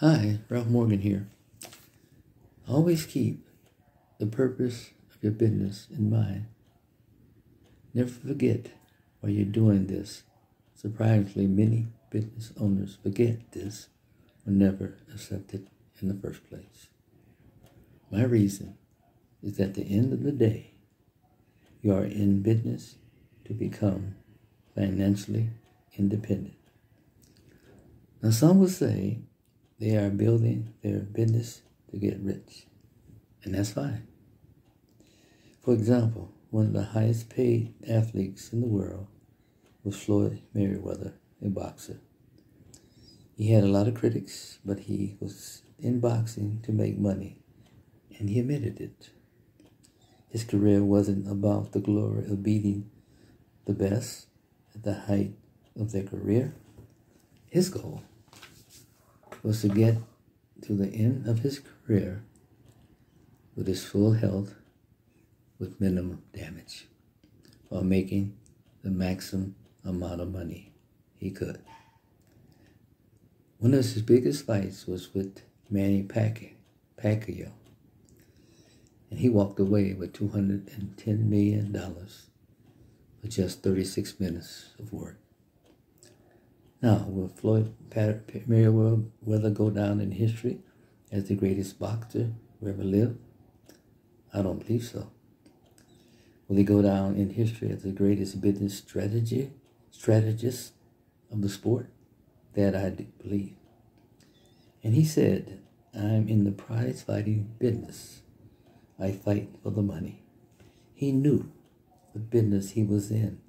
Hi, Ralph Morgan here. Always keep the purpose of your business in mind. Never forget why you're doing this. Surprisingly, many business owners forget this or never accept it in the first place. My reason is that at the end of the day, you are in business to become financially independent. Now, some will say they are building their business to get rich, and that's fine. For example, one of the highest paid athletes in the world was Floyd Mayweather, a boxer. He had a lot of critics, but he was in boxing to make money, and he admitted it. His career wasn't about the glory of beating the best at the height of their career. His goal was to get to the end of his career with his full health with minimum damage while making the maximum amount of money he could. One of his biggest fights was with Manny Pacquiao, and he walked away with $210 million for just 36 minutes of work. Now, will Floyd Mayweather go down in history as the greatest boxer who ever lived? I don't believe so. Will he go down in history as the greatest business strategy strategist of the sport? That I believe. And he said, I'm in the prize fighting business. I fight for the money. He knew the business he was in.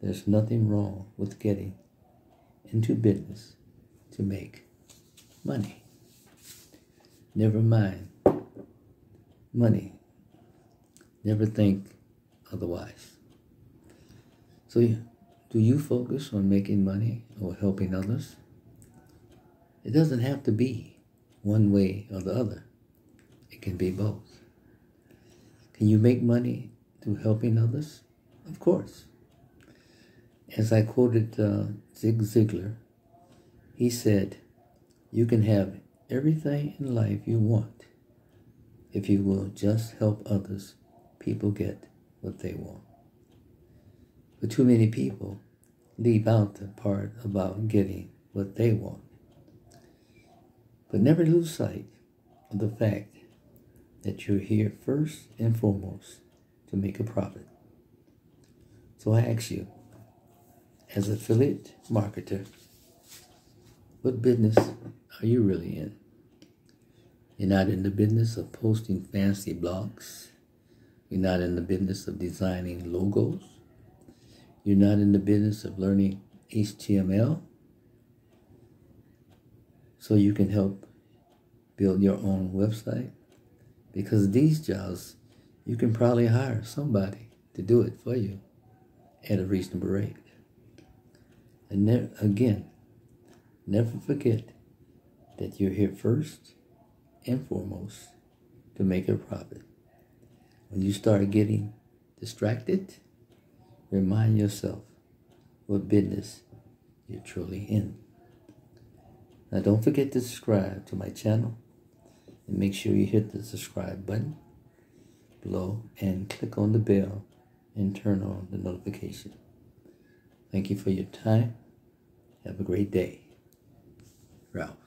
There's nothing wrong with getting into business to make money. Never mind money. Never think otherwise. So, do you focus on making money or helping others? It doesn't have to be one way or the other. It can be both. Can you make money through helping others? Of course. As I quoted uh, Zig Ziglar, he said, You can have everything in life you want if you will just help others, people get what they want. But too many people leave out the part about getting what they want. But never lose sight of the fact that you're here first and foremost to make a profit. So I ask you, as affiliate marketer, what business are you really in? You're not in the business of posting fancy blogs. You're not in the business of designing logos. You're not in the business of learning HTML. So you can help build your own website. Because these jobs, you can probably hire somebody to do it for you at a reasonable rate. And ne- again, never forget that you're here first and foremost to make a profit. When you start getting distracted, remind yourself what business you're truly in. Now, don't forget to subscribe to my channel and make sure you hit the subscribe button below and click on the bell and turn on the notification. Thank you for your time. Have a great day. Ralph.